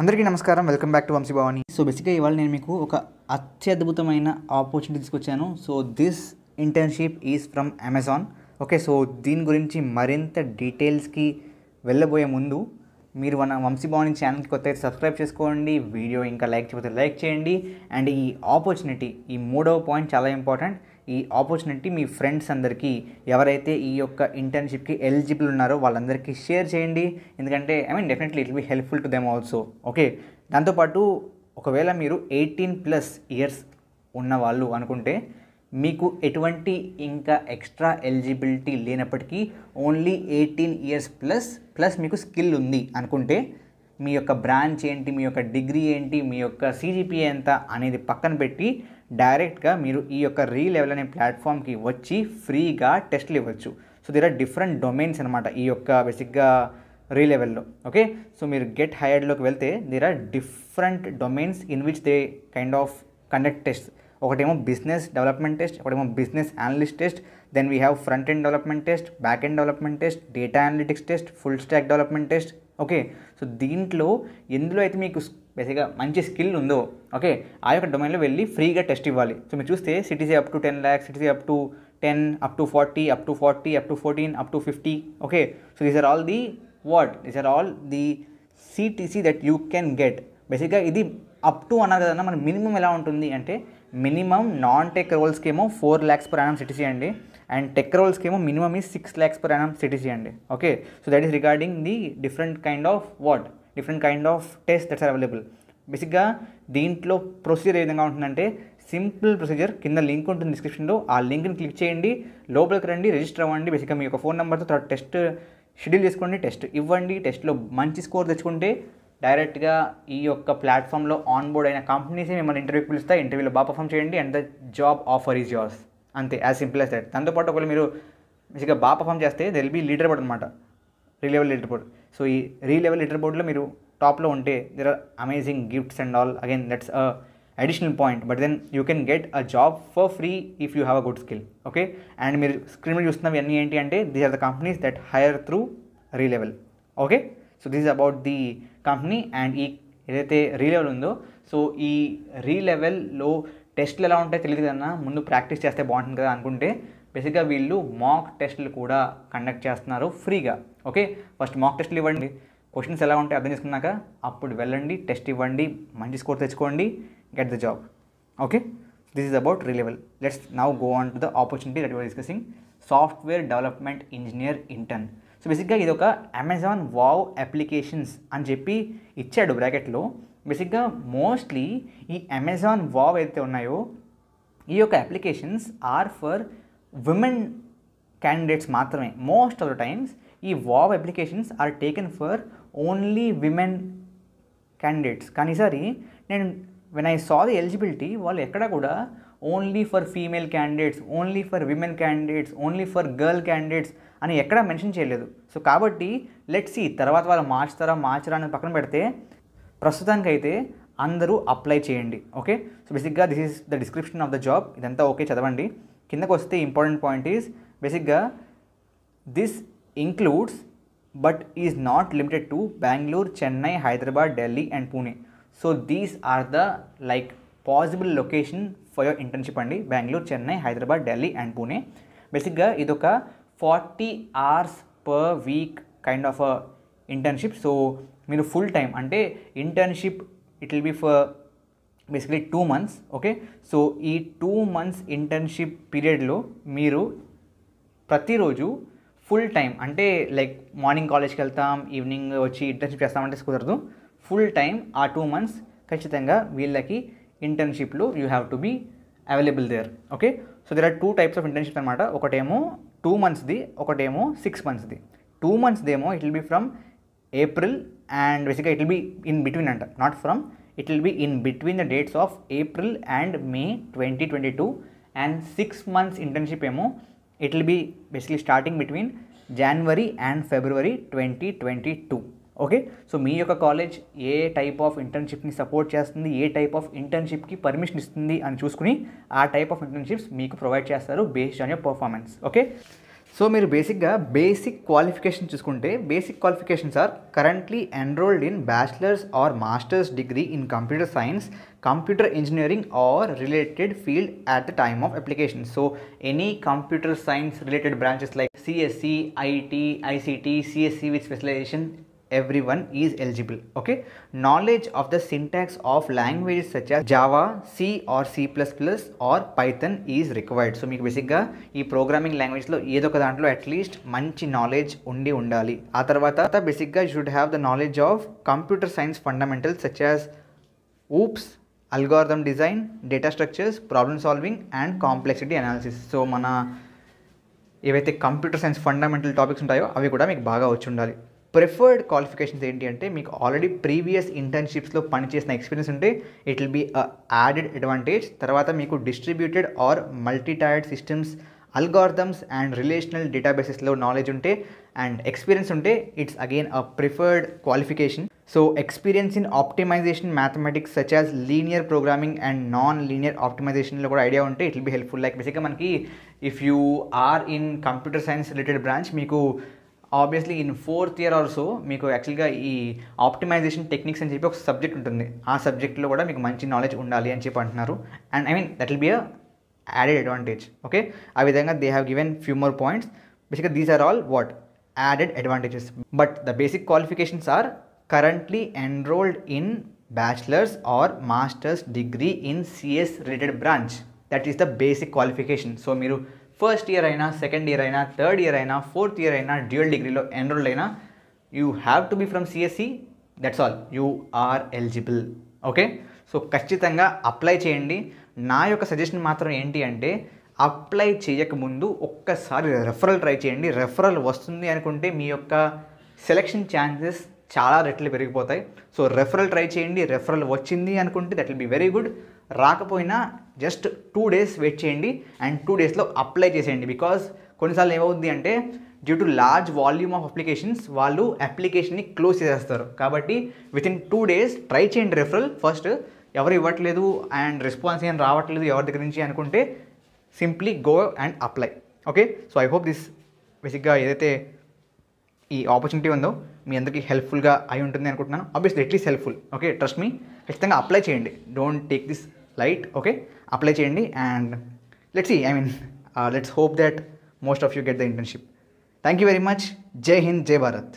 అందరికీ నమస్కారం. Welcome back to Vamshi Bhavani. So బేసిక్గా ఇవాళ నేను మీకు ఒక అత్యద్భుతమైన ఆపర్చునిటీ తీసుకొచ్చాను. So this internship is from Amazon. Okay so దీని గురించి మరింత డీటెయిల్స్కి వెళ్ళబోయే ముందు మీరు మన వంశీ భవాని ఛానల్కి కొత్త అయితే సబ్స్క్రైబ్ చేసుకోండి వీడియో ఇంకా లైక్ చేయకపోతే లైక్ చేయండి. అండ్ ఈ ఆపర్చునిటీ ఈ మూడవ పాయింట్ చాలా ఇంపార్టెంట్. ఈ ఆపర్చునిటీ మీ ఫ్రెండ్స్ అందరికీ ఎవరైతే ఈ యొక్క ఇంటర్న్షిప్కి ఎలిజిబుల్ ఉన్నారో వాళ్ళందరికీ షేర్ చేయండి. ఎందుకంటే I mean definitely it be helpful to them also okay దాంతోపాటు ఒకవేళ మీరు ఎయిటీన్ ప్లస్ ఇయర్స్ ఉన్న వాళ్ళు అనుకుంటే మీకు ఎటువంటి ఇంకా ఎక్స్ట్రా ఎలిజిబిలిటీ లేనప్పటికీ only eighteen years plus plus మీకు స్కిల్ ఉంది అనుకుంటే మీ యొక్క బ్రాంచ్ ఏంటి మీ యొక్క డిగ్రీ ఏంటి మీ యొక్క సీజీపీఏ ఎంత అనేది పక్కన పెట్టి డైరెక్ట్గా మీరు ఈ యొక్క రీ లెవెల్ అనే ప్లాట్ఫామ్కి వచ్చి ఫ్రీగా టెస్ట్లు ఇవ్వచ్చు. So there are different domains అనమాట ఈ యొక్క బేసిక్గా రీ లెవెల్లో. ఓకే? సో మీరు గెట్ హైయర్డ్లోకి వెళ్తే there are different domains in which they kind of conduct test ఒకటేమో బిజినెస్ డెవలప్మెంట్ టెస్ట్ ఒకటేమో business analyst test then we have front end development test back end development test data analytics test full stack development test okay? So దీంట్లో ఎందులో అయితే మీకు బేసిక్గా మంచి skill ఉందో okay? ఆ యొక్క డొమైన్లో వెళ్ళి ఫ్రీగా టెస్ట్ ఇవ్వాలి. సో మీరు చూస్తే CTC up to ten lakhs CTC up to ten up to forty up to forty up to fourteen up to fifty okay? So these are all the what these are all the CTC that you can get బేసిక్గా ఇది up to అన్నారు కదన్నా మన minimum ఎలా ఉంటుంది అంటే minimum non tech రోల్స్కి ఏమో four lakhs per annum CTC అండి అండ్ టెక్ రోల్స్కి ఏమో మినిమం ఈ six lakhs per annum CTC అండి okay? So that is regarding the different kind of what different kind of test that's are available. బేసిక్గా దీంట్లో procedure ఏ విధంగా ఉంటుందంటే simple procedure కింద లింక్ ఉంటుంది డిస్క్రిప్షన్లో. ఆ లింక్ని క్లిక్ చేయండి లోపలికి రండి రిజిస్టర్ అవ్వండి. బేసిక్గా మీ యొక్క ఫోన్ నెంబర్తో తర్వాత టెస్ట్ షెడ్యూల్ చేసుకోండి టెస్ట్ ఇవ్వండి. టెస్ట్లో మంచి స్కోర్ తెచ్చుకుంటే డైరెక్ట్గా ఈ యొక్క ప్లాట్ఫామ్లో ఆన్ బోర్డ్ అయిన కంపెనీసే మిమ్మల్ని ఇంటర్వ్యూకి పిలుస్తాయి. ఇంటర్వ్యూలో బాగా పర్ఫామ్ చేయండి and the job offer is yours అంతే యాజ్ సింపుల్ యాజ్ దట్. దాంతోపాటు ఒకవేళ మీరు బేసిక్గా బాగా పర్ఫామ్ చేస్తే దెల్ బీ లీడర్ బోర్డ్ అనమాట రిలేవల్ లీడర్ బోర్డ్. సో ఈ రీ లెవెల్ లీడర్ బోర్డ్లో మీరు టాప్లో ఉంటే there are amazing gifts and all again that's a additional point but then you can get a job for free if you have a good skill okay and మీరు screen మీద చూస్తున్నవి అన్నీ ఏంటి అంటే these are the companies that hire through Relevel okay so this about the company and ఈ ఏదైతే రీ level ఉందో so ఈ రీ లెవెల్లో టెస్ట్లు ఎలా ఉంటాయో తెలియదు కదన్నా ముందు ప్రాక్టీస్ చేస్తే బాగుంటుంది కదా అనుకుంటే బేసిక్గా వీళ్ళు మాక్ టెస్ట్లు కూడా కండక్ట్ చేస్తున్నారు ఫ్రీగా. ఓకే? ఫస్ట్ మాక్ టెస్ట్లు ఇవ్వండి. క్వశ్చన్స్ ఎలా ఉంటాయి అర్థం చేసుకున్నాక అప్పుడు వెళ్ళండి టెస్ట్ ఇవ్వండి మంచి స్కోర్ తెచ్చుకోండి get the job okay? This is about Relevel let's now go on to the opportunity that you're discussing software development engineer intern so బేసిక్గా ఇది ఒక అమెజాన్ వావ్ అప్లికేషన్స్ అని చెప్పి ఇచ్చాడు బ్రాకెట్లో బేసిక్గా మోస్ట్లీ ఈ అమెజాన్ వావ్ ఏదైతే ఉన్నాయో ఈ యొక్క applications are for women candidates మాత్రమే. మోస్ట్ ఆఫ్ ద టైమ్స్ ఈ verb applications are taken for only women candidates కానీ ఈసారి నేను when I saw the eligibility వాళ్ళు ఎక్కడ కూడా only for female candidates only for women candidates only for girl candidates అని ఎక్కడ మెన్షన్ చేయలేదు. సో కాబట్టి లెట్ సి తర్వాత వాళ్ళు మార్చుతారా మార్చరా అని పక్కన పెడితే ప్రస్తుతానికైతే అందరూ అప్లై చేయండి. ఓకే సో బేసిక్గా this is the description of the job ఇదంతా ఓకే చదవండి. కిందకు వస్తే ఇంపార్టెంట్ పాయింట్ ఈజ్ బేసిక్గా this includes but is not limited to Bengaluru Chennai Hyderabad Delhi and Pune so these are the like possible location for your internship అండి. Bengaluru Chennai Hyderabad Delhi and Pune బేసిక్గా ఇదొక forty hours per week kind of internship so మీరు full time అంటే internship it will be for basically two months okay so ఈ two months internship పీరియడ్లో మీరు ప్రతిరోజు full time అంటే లైక్ మార్నింగ్ కాలేజ్కి వెళ్తాం ఈవినింగ్ వచ్చి ఇంటర్న్షిప్ చేస్తామంటే కుదరదు. ఫుల్ టైం ఆ టూ మంత్స్ ఖచ్చితంగా వీళ్ళకి ఇంటర్న్షిప్లో you have to be available there okay so there are two types of internship అనమాట ఒకటేమో టూ మంత్స్ది ఒకటేమో సిక్స్ మంత్స్ది two మంత్స్దేమో it will be from April and బేసిక్గా it will be in between అంట not from it will be in between the dates of April and May twenty twenty two and six months internship ఏమో be basically starting between starting between January and February twenty twenty two okay so మీ యొక్క college ఏ type of ఇంటర్న్షిప్ని support చేస్తుంది ఏ type of ఇంటర్న్షిప్కి permission ఇస్తుంది అని చూసుకుని ఆ టైప్ ఆఫ్ ఇంటర్న్షిప్స్ మీకు ప్రొవైడ్ చేస్తారు based on your performance okay so మీరు బేసిక్గా బేసిక్ క్వాలిఫికేషన్ చూసుకుంటే basic qualifications are currently enrolled in bachelor's or master's degree in computer science computer engineering or related field at the time of application. So any computer science related branches like CSE IT ICT CSE with specialization everyone is eligible okay? Knowledge of the syntax of languages such as java c or c++ or python is required. So మీకు బేసిక్గా ఈ programming లాంగ్వేజ్లో ఏదో ఒక దాంట్లో at least మంచి knowledge ఉండి ఉండాలి. ఆ తర్వాత బేసిక్గా you should have the knowledge of computer science fundamentals such as OOPS algorithm design data structures problem solving and complexity analysis so మన ఏవైతే కంప్యూటర్ సైన్స్ ఫండమెంటల్ టాపిక్స్ ఉంటాయో అవి కూడా మీకు బాగా వచ్చి ఉండాలి. ప్రిఫర్డ్ క్వాలిఫికేషన్స్ ఏంటి అంటే మీకు ఆల్రెడీ ప్రీవియస్ ఇంటర్న్షిప్స్లో పనిచేసిన ఎక్స్పీరియన్స్ ఉంటే it will be added advantage తర్వాత మీకు distributed or multi tiered systems algorithms and relational డేటాబేసెస్లో knowledge ఉంటే అండ్ ఎక్స్పీరియన్స్ ఉంటే it's again a preferred qualification so experience in optimization mathematics such as linear programming and non linear ఆప్టిమైజేషన్లో కూడా idea ఉంటే it will be helpful like బేసిక్గా మనకి if you are in computer science related branch మీకు obviously in fourth year also మీకు యాక్చువల్గా ఈ optimisation techniques అని చెప్పి ఒక సబ్జెక్ట్ ఉంటుంది. ఆ సబ్జెక్ట్లో కూడా మీకు మంచి నాలెడ్జ్ ఉండాలి అని చెప్పి అంటున్నారు. And I mean that will be a added advantage okay ఆ విధంగా they have given few more points బేసిక్గా these are all what added advantages but the basic qualifications are currently enrolled in bachelors or masters degree in CS related branch that is the basic qualification so మీరు first year అయినా second year అయినా third year అయినా fourth year అయినా dual డిగ్రీలో enrolled అయినా you have to be from CSC that's all you are eligible okay so ఖచ్చితంగా apply చేయండి. నా యొక్క సజెషన్ మాత్రం ఏంటి అంటే అప్లై చేయకముందు ఒక్కసారి రెఫరల్ ట్రై చేయండి. రెఫరల్ వస్తుంది అనుకుంటే మీ యొక్క సెలెక్షన్ ఛాన్సెస్ చాలా రెట్లు పెరిగిపోతాయి. సో రెఫరల్ ట్రై చేయండి. రెఫరల్ వచ్చింది అనుకుంటే that will be very good రాకపోయినా జస్ట్ టూ డేస్ వెయిట్ చేయండి అండ్ టూ డేస్లో అప్లై చేసేయండి. బికాస్ కొన్నిసార్లు ఏమవుద్ది అంటే due to large volume of applications వాళ్ళు అప్లికేషన్ని క్లోజ్ చేసేస్తారు. కాబట్టి within two days try చేయండి రెఫరల్ ఫస్ట్ ఎవరు ఇవ్వట్లేదు అండ్ రెస్పాన్స్ ఏం రావట్లేదు ఎవరి దగ్గర నుంచి అనుకుంటే simply go and apply okay so I hope this బేసిక్గా ఏదైతే ఈ ఆపర్చునిటీ ఉందో మీ అందరికీ హెల్ప్ఫుల్గా అయి ఉంటుంది అనుకుంటున్నాను. Obviously at least helpful okay trust me ఖచ్చితంగా అప్లై చేయండి. Don't take this light okay apply చేయండి అండ్ లెట్స్ ఈ I mean let's hope that most of you get the internship thank you very much Jai Hind Jai Bharat